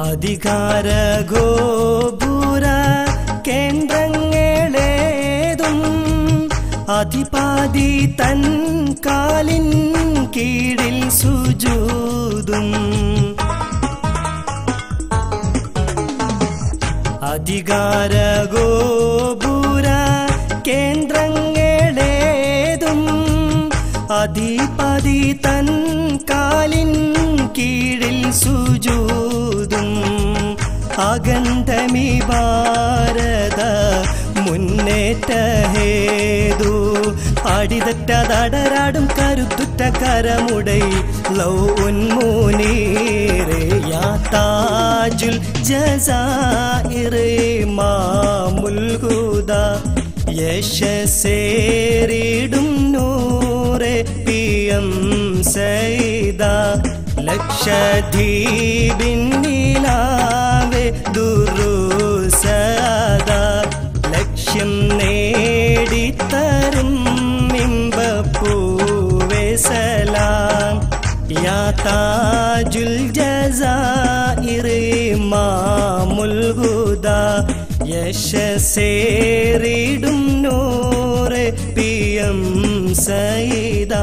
അധികാര ഗോപുര കേന്ദ്രങ്ങളേതും അതിപാതി തൻ കാലിൻ കീഴിൽ സുജൂതും. അധികാര ഗോപുര കേന്ദ്രങ്ങളേതും അധിപതി തൻ കാലിൻ കീഴിൽ സുജൂതും അഗന്ധമി ഭാരത മുന്നേറ്റ ഹേതു. അടിതറ്റതടരാടും കരുത്തുറ്റ കരമുടൈ ലൗ ഉന്മൂനീരേ യാത്താജുൽ താജുൽ ജസായിറേ മാമുൽ ഹുദ യശസേറിടും നൂറെ പി എം സൈദ ലക്ഷദ്വീപിന്നിലാവെ ദുരുസദ ലക്ഷ്യം നേടിത്തരും ഇമ്പപ്പൂവെ സലാം യാ താജുൽ ജസായിർ ഇമാമുൽ ഹുദ യശസേറിടും നൂറെ പി എം സൈദ